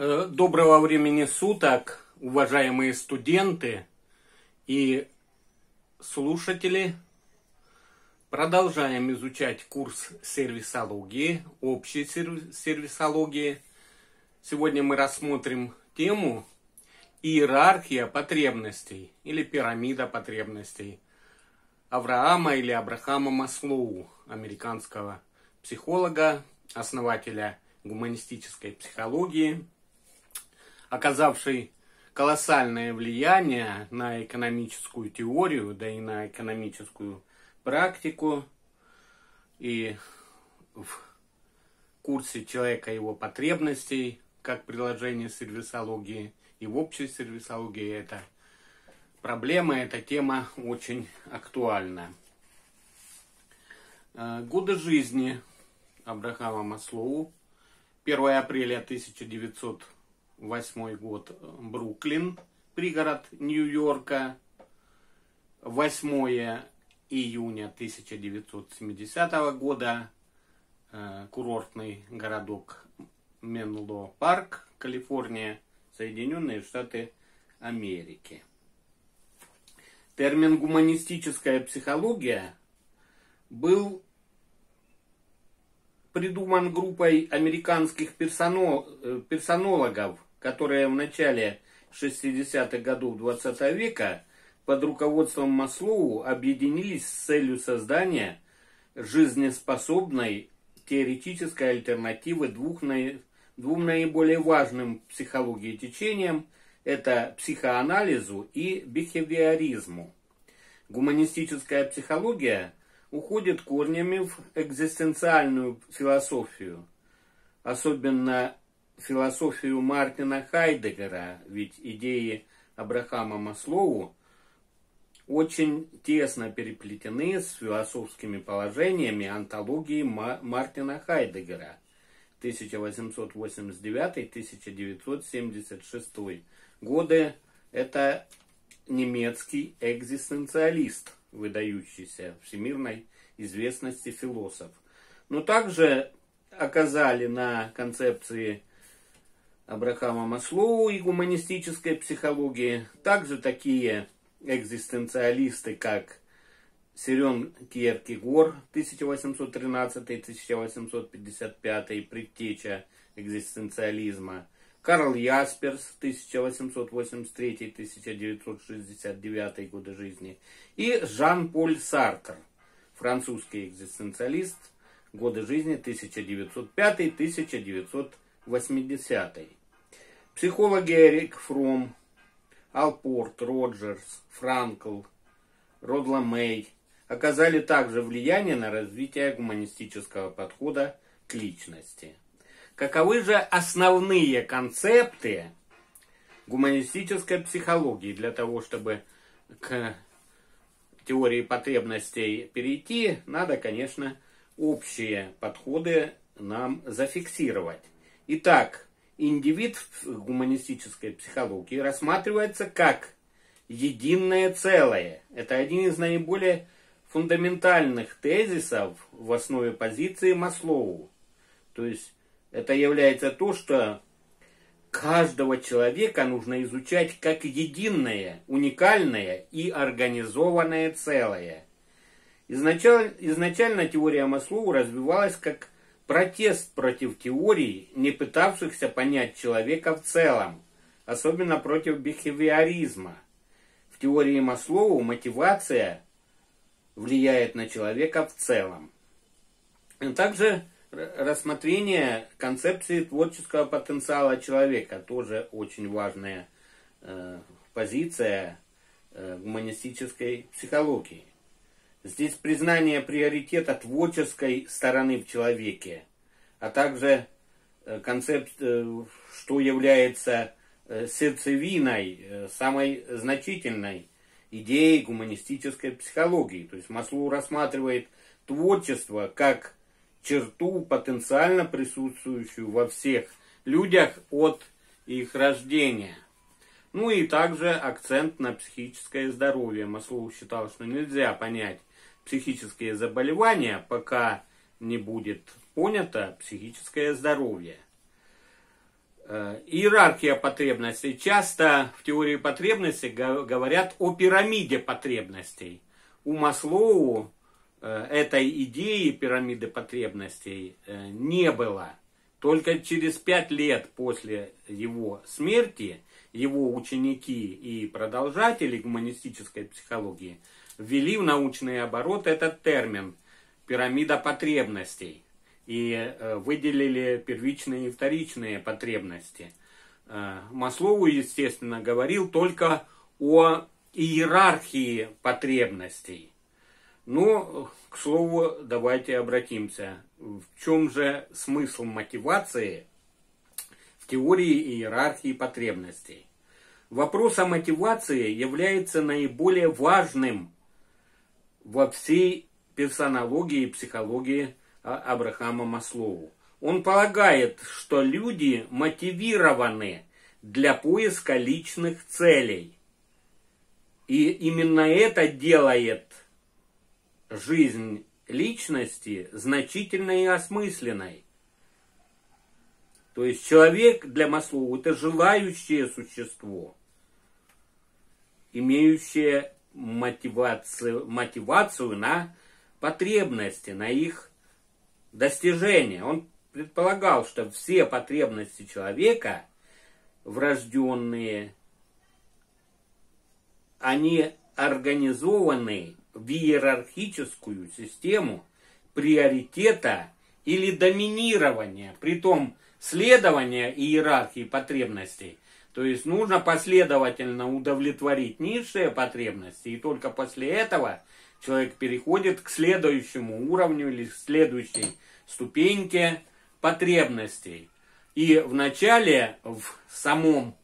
Э, доброго времени суток, уважаемые студенты и слушатели. Продолжаем изучать курс сервисологии, общей сервисологии. Сегодня мы рассмотрим тему иерархия потребностей или пирамида потребностей Авраама или Абрахама Маслоу, американского психолога, основателя гуманистической психологии – оказавший колоссальное влияние на экономическую теорию, да и на экономическую практику. И в курсе человека его потребностей, как приложение сервисологии, и в общей сервисологии это проблема, эта тема очень актуальна. Э, годы жизни Абрахама Маслоу. 1 апреля 1900 восьмой год Бруклин, пригород Нью-Йорка. 8 июня 1970 года э, курортный городок Менло Парк, Калифорния, Соединенные Штаты Америки. Термин гуманистическая психология был придуман группой американских э, персонологов которые в начале 60-х годов 20 века под руководством Маслоу объединились с целью создания жизнеспособной теоретической альтернативы двух двум наиболее важным психологии течениям – это психоанализу и бихевиоризму. Гуманистическая психология уходит корнями в экзистенциальную философию, особенно философию Мартина Хайдегера, ведь идеи Абрахама Маслоу очень тесно переплетены с философскими положениями антологии Мартина Хайдегера 1889-1976 годы. Это немецкий экзистенциалист, выдающийся всемирной известности философ. Но также оказали на концепции Абрахама Маслоу и гуманистической психологии. Также такие экзистенциалисты, как Сирен Кierкегор 1813-1855, предтеча экзистенциализма, Карл Ясперс 1883-1969 годы жизни и Жан-Поль Сартр, французский экзистенциалист, годы жизни 1905-1980. Психологи Эрик Фром, Алпорт, Роджерс, Франкл, Родла Мэй оказали также влияние на развитие гуманистического подхода к личности. Каковы же основные концепты гуманистической психологии для того, чтобы к теории потребностей перейти, надо, конечно, общие подходы нам зафиксировать. Итак, индивид в гуманистической психологии рассматривается как единое целое. Это один из наиболее фундаментальных тезисов в основе позиции Маслоу. То есть это является то, что каждого человека нужно изучать как единое, уникальное и организованное целое. Изначально, изначально теория Маслоу развивалась как Протест против теорий, не пытавшихся понять человека в целом, особенно против бихевиоризма. В теории Маслоу мотивация влияет на человека в целом. И также рассмотрение концепции творческого потенциала человека, тоже очень важная э, позиция э, гуманистической психологии. Здесь признание приоритета творческой стороны в человеке, а также э, концепт, э, что является э, сердцевиной, самой значительной идеей гуманистической психологии. То есть Маслоу рассматривает творчество как черту, потенциально присутствующую во всех людях от их рождения. Ну и также акцент на психическое здоровье. Маслоу считал, что нельзя понять психические заболевания, пока не будет понято психическое здоровье. Э, иерархия потребностей. Часто в теории потребностей говорят о пирамиде потребностей. У Маслоу э, этой идеи пирамиды потребностей э, не было. Только через пять лет после его смерти его ученики и продолжатели гуманистической психологии ввели в научный оборот этот термин пирамида потребностей и э, выделили первичные и вторичные потребности. Э, Маслову, естественно, говорил только о иерархии потребностей. Но, к слову, давайте обратимся. В чем же смысл мотивации в теории иерархии потребностей? Вопрос о мотивации является наиболее важным во всей персонологии и психологии а, Абрахама Маслову. Он полагает, что люди мотивированы для поиска личных целей. И именно это делает жизнь личности значительной и осмысленной. То есть человек для Маслоу это желающее существо, имеющее мотивацию, мотивацию на потребности, на их достижения. Он предполагал, что все потребности человека, врожденные, они организованы в иерархическую систему приоритета или доминирования, при том следования иерархии потребностей. То есть нужно последовательно удовлетворить низшие потребности, и только после этого человек переходит к следующему уровню или к следующей ступеньке потребностей. И вначале в самом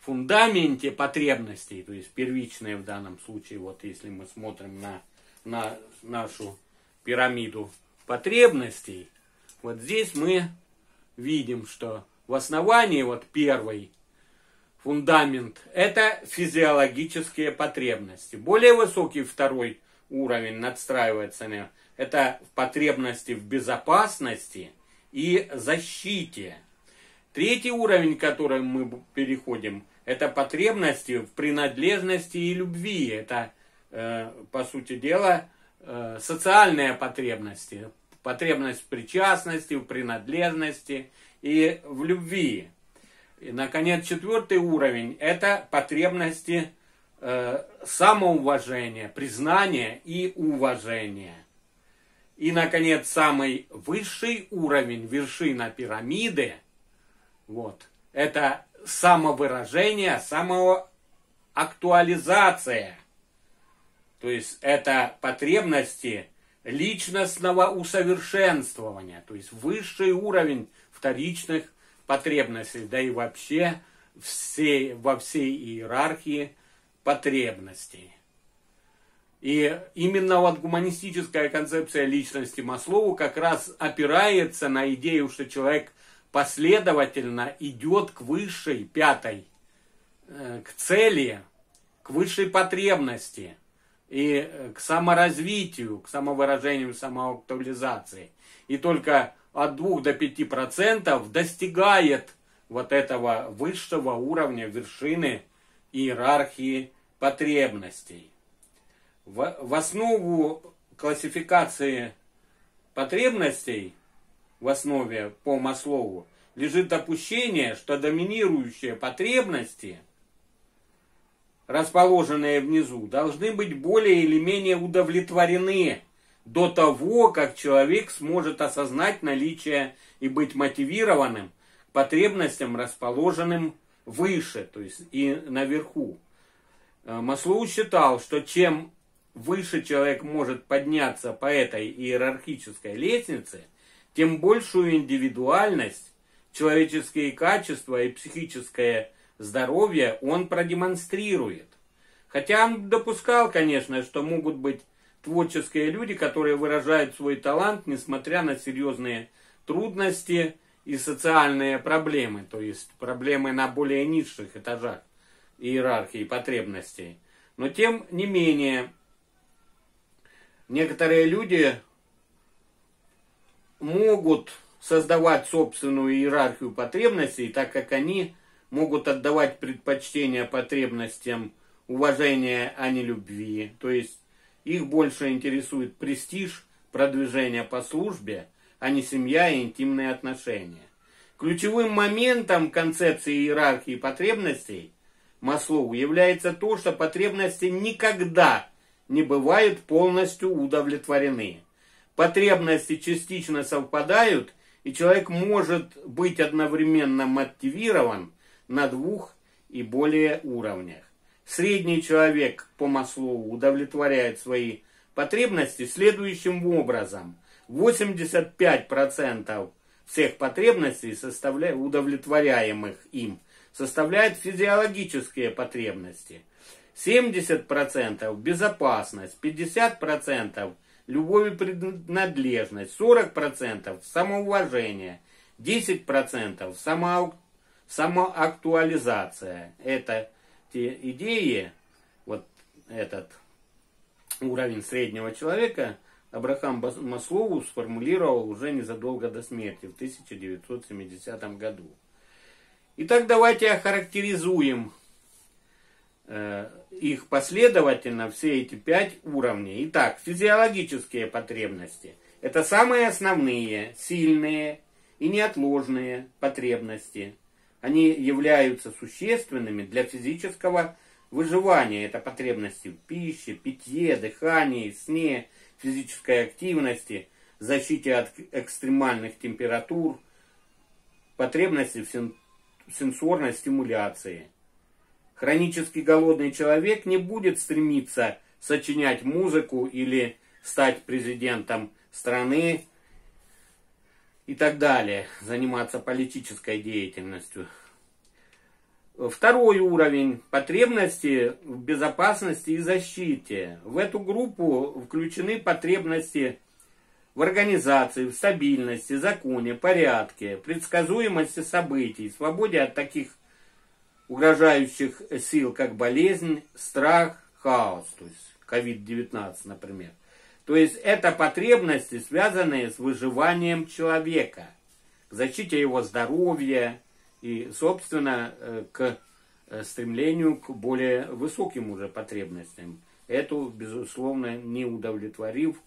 фундаменте потребностей, то есть первичные в данном случае, вот если мы смотрим на, на нашу пирамиду потребностей, вот здесь мы видим, что в основании вот первый фундамент это физиологические потребности. Более высокий второй уровень надстраивается на это потребности в безопасности и защите. Третий уровень, к которому мы переходим, это потребности в принадлежности и любви. Это, э, по сути дела, э, социальные потребности. Потребность в причастности, в принадлежности и в любви. И, наконец, четвертый уровень – это потребности э, самоуважения, признания и уважения. И, наконец, самый высший уровень, вершина пирамиды, вот, это самовыражение, самоактуализация. То есть это потребности личностного усовершенствования, то есть высший уровень вторичных потребностей, да и вообще все, во всей иерархии потребностей. И именно вот гуманистическая концепция личности Маслову как раз опирается на идею, что человек последовательно идет к высшей, пятой, э, к цели, к высшей потребности и э, к саморазвитию, к самовыражению, самоактуализации. И только от 2 до 5 процентов достигает вот этого высшего уровня вершины иерархии потребностей. В, в основу классификации потребностей, в основе по Маслову, лежит допущение, что доминирующие потребности, расположенные внизу, должны быть более или менее удовлетворены до того, как человек сможет осознать наличие и быть мотивированным к потребностям, расположенным выше, то есть и наверху. Э, Маслоу считал, что чем выше человек может подняться по этой иерархической лестнице, тем большую индивидуальность, человеческие качества и психическое здоровье он продемонстрирует. Хотя он допускал, конечно, что могут быть творческие люди, которые выражают свой талант, несмотря на серьезные трудности и социальные проблемы, то есть проблемы на более низших этажах иерархии потребностей. Но тем не менее, некоторые люди могут создавать собственную иерархию потребностей, так как они могут отдавать предпочтение потребностям уважения, а не любви. То есть их больше интересует престиж, продвижение по службе, а не семья и интимные отношения. Ключевым моментом концепции иерархии потребностей Маслоу является то, что потребности никогда не бывают полностью удовлетворены. Потребности частично совпадают, и человек может быть одновременно мотивирован на двух и более уровнях. Средний человек по Маслоу удовлетворяет свои потребности следующим образом. 85% всех потребностей, удовлетворяемых им, составляют физиологические потребности. 70% безопасность, 50% любовь и принадлежность, 40% самоуважение, 10% само, самоактуализация. Это те идеи, вот этот уровень среднего человека, Абрахам Маслоу сформулировал уже незадолго до смерти, в 1970 году. Итак, давайте охарактеризуем э, их последовательно, все эти пять уровней. Итак, физиологические потребности. Это самые основные, сильные и неотложные потребности – они являются существенными для физического выживания. Это потребности в пище, питье, дыхании, сне, физической активности, защите от экстремальных температур, потребности в сенсорной стимуляции. Хронически голодный человек не будет стремиться сочинять музыку или стать президентом страны, и так далее, заниматься политической деятельностью. Второй уровень потребности в безопасности и защите. В эту группу включены потребности в организации, в стабильности, законе, порядке, предсказуемости событий, свободе от таких угрожающих сил, как болезнь, страх, хаос, то есть COVID-19, например. То есть это потребности, связанные с выживанием человека, к защите его здоровья и, собственно, э, к э, стремлению к более высоким уже потребностям. Эту, безусловно, не удовлетворив,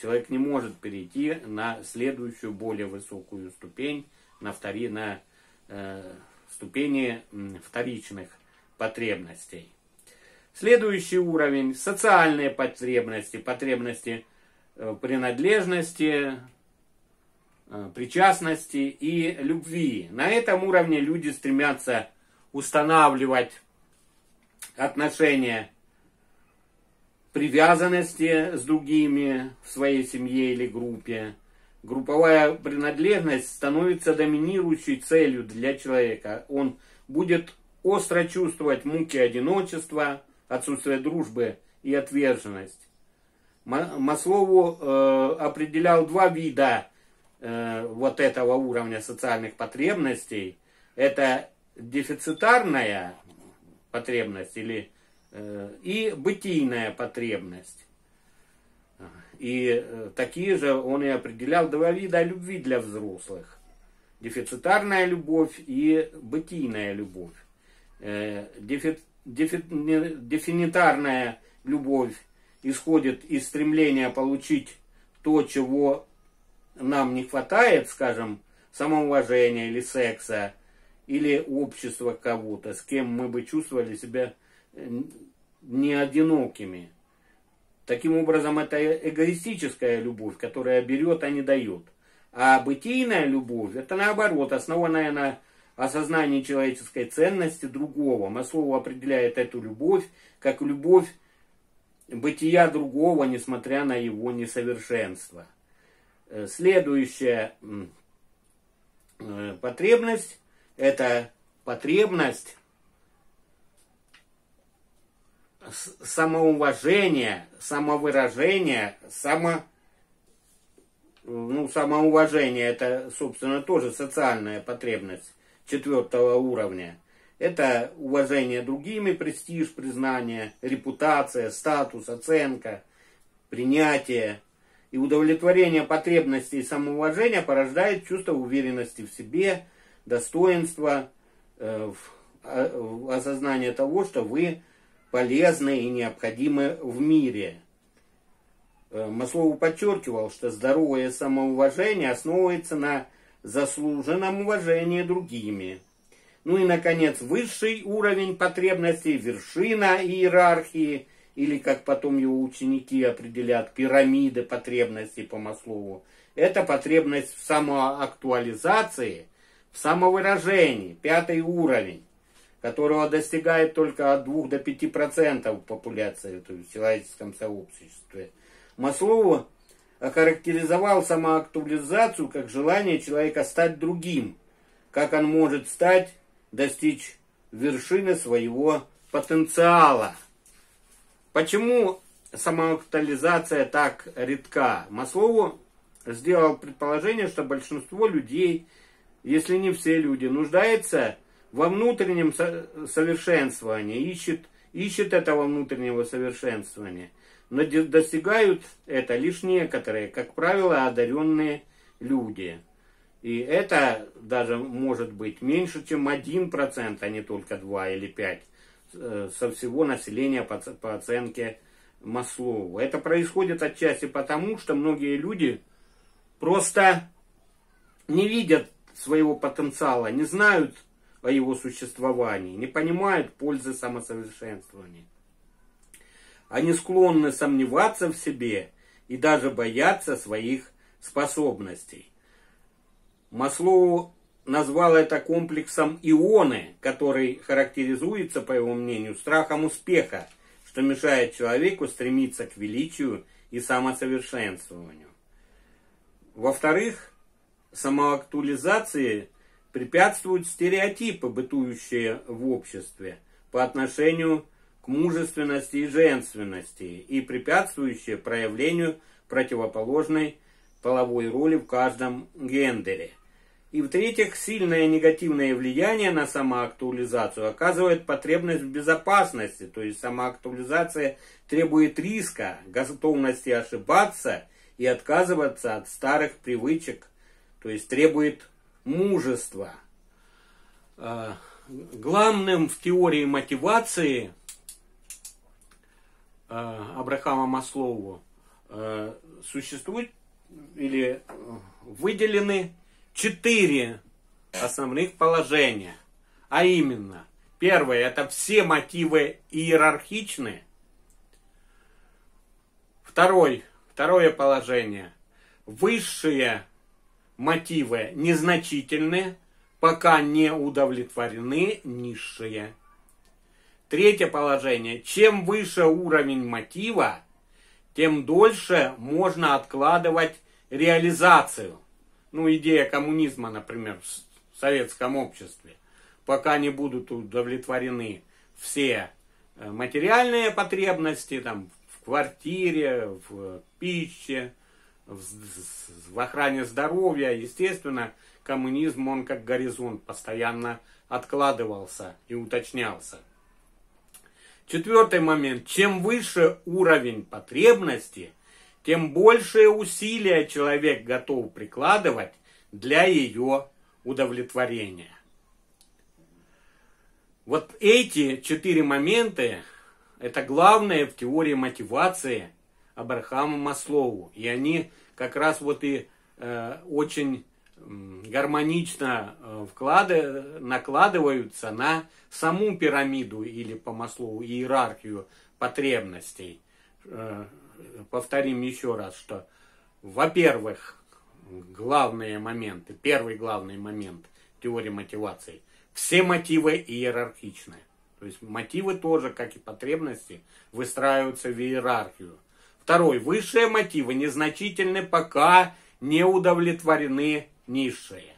человек не может перейти на следующую, более высокую ступень, на, втори, на э, ступени вторичных потребностей. Следующий уровень – социальные потребности, потребности э, принадлежности, э, причастности и любви. На этом уровне люди стремятся устанавливать отношения привязанности с другими в своей семье или группе. Групповая принадлежность становится доминирующей целью для человека. Он будет остро чувствовать муки одиночества, отсутствие дружбы и отверженность. Маслову э, определял два вида э, вот этого уровня социальных потребностей. Это дефицитарная потребность или, э, и бытийная потребность. И э, такие же он и определял два вида любви для взрослых. Дефицитарная любовь и бытийная любовь. Э, дефи, дефинитарная любовь исходит из стремления получить то, чего нам не хватает, скажем, самоуважения или секса, или общества кого-то, с кем мы бы чувствовали себя э, не одинокими. Таким образом, это эгоистическая любовь, которая берет, а не дает. А бытийная любовь, это наоборот, основанная на осознании человеческой ценности другого. Маслоу определяет эту любовь как любовь бытия другого, несмотря на его несовершенство. Э, следующая э, потребность – это потребность самоуважения, самовыражения, само, ну, самоуважение – это, собственно, тоже социальная потребность четвертого уровня. Это уважение другими, престиж, признание, репутация, статус, оценка, принятие. И удовлетворение потребностей самоуважения порождает чувство уверенности в себе, достоинства, э, а, осознание того, что вы полезны и необходимы в мире. Э, Маслоу подчеркивал, что здоровое самоуважение основывается на заслуженном уважении другими. Ну и, наконец, высший уровень потребностей, вершина иерархии – или, как потом его ученики определят, пирамиды потребностей по Маслову, это потребность в самоактуализации, в самовыражении, пятый уровень, которого достигает только от 2 до 5 процентов популяции то есть в человеческом сообществе. Маслову охарактеризовал самоактуализацию как желание человека стать другим, как он может стать, достичь вершины своего потенциала – Почему самоактуализация так редка? Маслову сделал предположение, что большинство людей, если не все люди, нуждается во внутреннем совершенствовании, ищет, ищет этого внутреннего совершенствования. Но достигают это лишь некоторые, как правило, одаренные люди. И это даже может быть меньше, чем 1%, а не только 2 или 5 Э, со всего населения по, оценке Маслоу. Это происходит отчасти потому, что многие люди просто не видят своего потенциала, не знают о его существовании, не понимают пользы самосовершенствования. Они склонны сомневаться в себе и даже бояться своих способностей. Маслоу назвал это комплексом ионы, который характеризуется, по его мнению, страхом успеха, что мешает человеку стремиться к величию и самосовершенствованию. Во-вторых, самоактуализации препятствуют стереотипы, бытующие в обществе по отношению к мужественности и женственности и препятствующие проявлению противоположной половой роли в каждом гендере. И в-третьих, сильное негативное влияние на самоактуализацию оказывает потребность в безопасности, то есть самоактуализация требует риска, готовности ошибаться и отказываться от старых привычек, то есть требует мужества. А, главным в теории мотивации Абрахама Маслову а, существует или выделены четыре основных положения. А именно, первое, это все мотивы иерархичны. Второй, второе положение, высшие мотивы незначительны, пока не удовлетворены низшие. Третье положение, чем выше уровень мотива, тем дольше можно откладывать реализацию – ну, идея коммунизма, например, в советском обществе, пока не будут удовлетворены все э, материальные потребности, там, в квартире, в пище, в, в охране здоровья, естественно, коммунизм, он как горизонт постоянно откладывался и уточнялся. Четвертый момент. Чем выше уровень потребности, тем большее усилия человек готов прикладывать для ее удовлетворения. Вот эти четыре момента – это главное в теории мотивации Абрахама Маслову. И они как раз вот и э, очень гармонично э, вклады, накладываются на саму пирамиду или по Маслову иерархию потребностей э, повторим еще раз, что, во-первых, главные моменты, первый главный момент теории мотивации, все мотивы иерархичны. То есть мотивы тоже, как и потребности, выстраиваются в иерархию. Второй. Высшие мотивы незначительны, пока не удовлетворены низшие.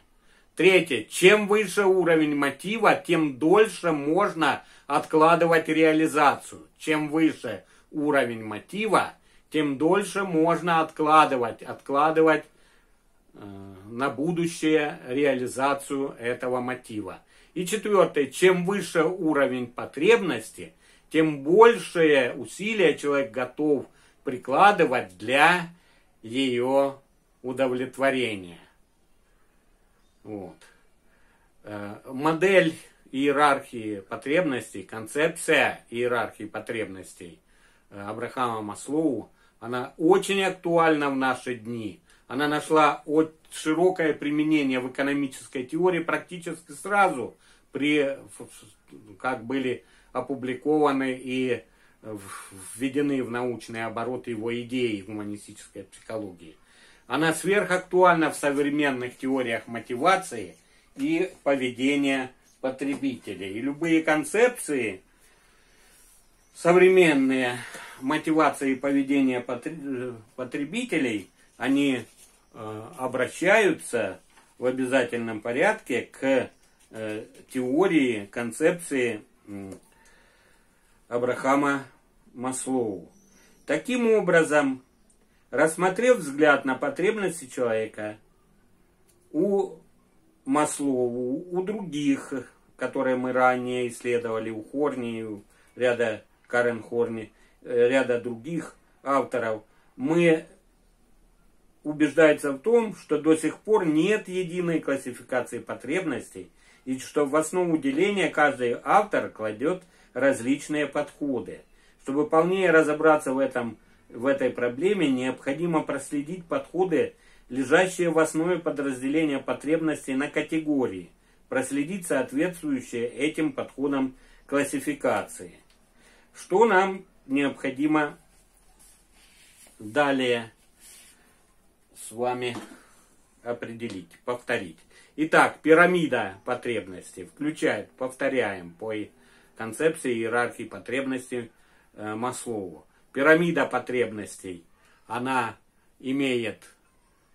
Третье. Чем выше уровень мотива, тем дольше можно откладывать реализацию. Чем выше уровень мотива, тем дольше можно откладывать, откладывать э, на будущее реализацию этого мотива. И четвертое, чем выше уровень потребности, тем большее усилия человек готов прикладывать для ее удовлетворения. Вот. Э, модель иерархии потребностей, концепция иерархии потребностей э, Абрахама Маслоу, она очень актуальна в наши дни. Она нашла широкое применение в экономической теории практически сразу, при, как были опубликованы и введены в научный оборот его идеи гуманистической психологии. Она сверхактуальна в современных теориях мотивации и поведения потребителей. И любые концепции современные мотивации и поведения потребителей, они э, обращаются в обязательном порядке к э, теории, концепции Абрахама Маслоу. Таким образом, рассмотрев взгляд на потребности человека, у Маслову, у других, которые мы ранее исследовали, у Хорни, у ряда Карен Хорни, э, ряда других авторов, мы убеждается в том, что до сих пор нет единой классификации потребностей, и что в основу деления каждый автор кладет различные подходы. Чтобы полнее разобраться в, этом, в этой проблеме, необходимо проследить подходы лежащие в основе подразделения потребностей на категории, проследить соответствующие этим подходам классификации. Что нам необходимо далее с вами определить, повторить. Итак, пирамида потребностей включает, повторяем, по концепции иерархии потребностей э, Маслову. Пирамида потребностей, она имеет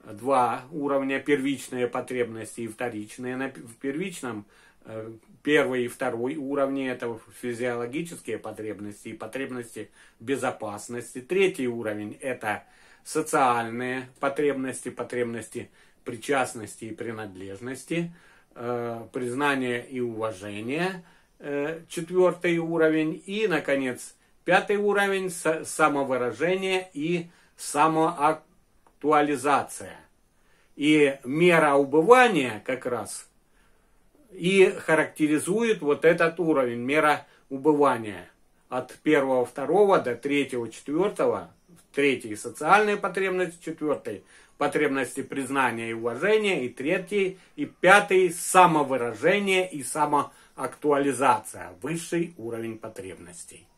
два уровня, первичные потребности и вторичные. В первичном э, первый и второй уровни это физиологические потребности и потребности безопасности. Третий уровень это социальные потребности, потребности причастности и принадлежности, э, признание и уважение, э, четвертый уровень. И, наконец, пятый уровень самовыражение и самоактуализация актуализация. И мера убывания как раз и характеризует вот этот уровень, мера убывания. От первого, второго до третьего, четвертого, третий социальные потребности, четвертый потребности признания и уважения, и третий, и пятый самовыражение и самоактуализация, высший уровень потребностей.